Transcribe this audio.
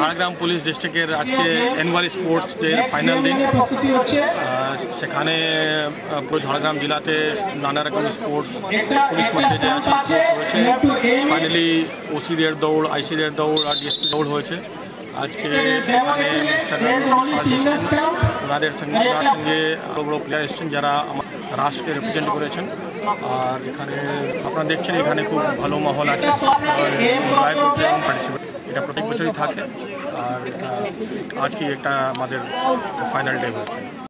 Jhargram police ডিস্ট্রিক্টের আজকে annual sports ডের ফাইনাল দিন। সেখানে পুরো ঝাড়গ্রাম জেলাতে নানা রকম স্পোর্টস পুলিশ মধ্যে যে আছে স্পোর্টস হয়েছে। ফাইনালি ওসিদের দৌড় আইসিদের দৌড় আর ডিএসপি দৌড় হয়েছে। আজকে এখানে ওনাদের সঙ্গে ওনার সঙ্গে বড় বড় প্লেয়ার এসেছেন যারা আমার রাষ্ট্রকে রিপ্রেজেন্ট করেছেন। আর এখানে আপনারা দেখছেন এখানে খুব ভালো মহল আছে। পার্টিসিপেট এটা প্রত্যেক বছরই থাকে। আর আজকে একটা আমাদের ফাইনাল ডে হয়েছে।